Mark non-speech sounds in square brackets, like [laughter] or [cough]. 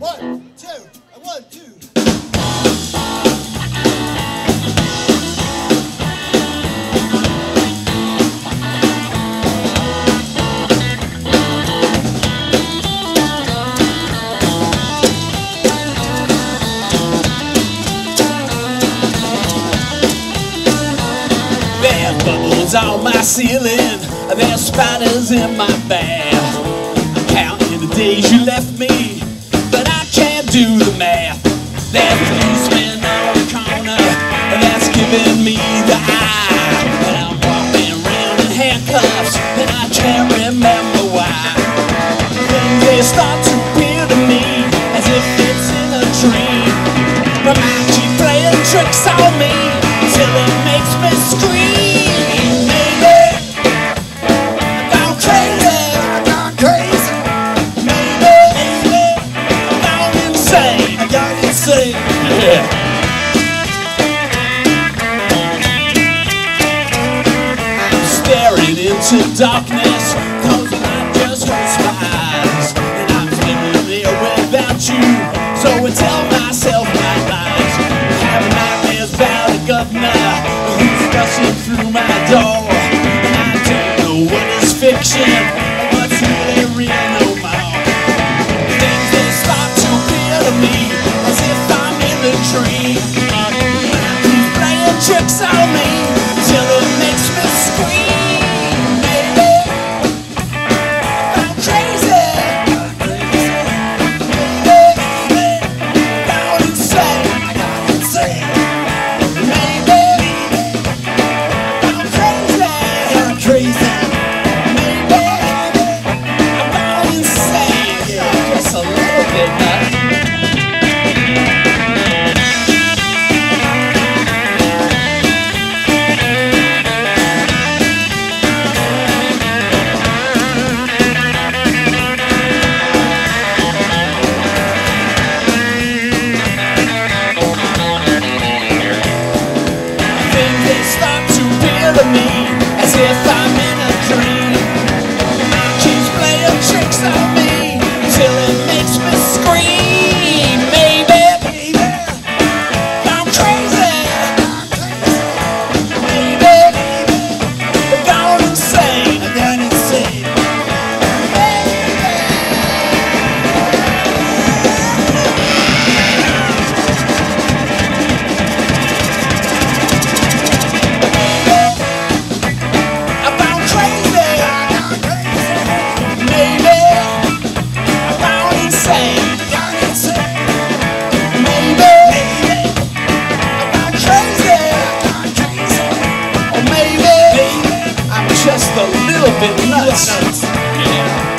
One, bubbles on my ceiling. There's spiders in my bath. I'm counting the days you left me. tricks on me till it makes me scream. Maybe I crazy, I crazy. Maybe, maybe I insane, I insane. [laughs] Yeah. Staring into darkness. nuts. Yeah.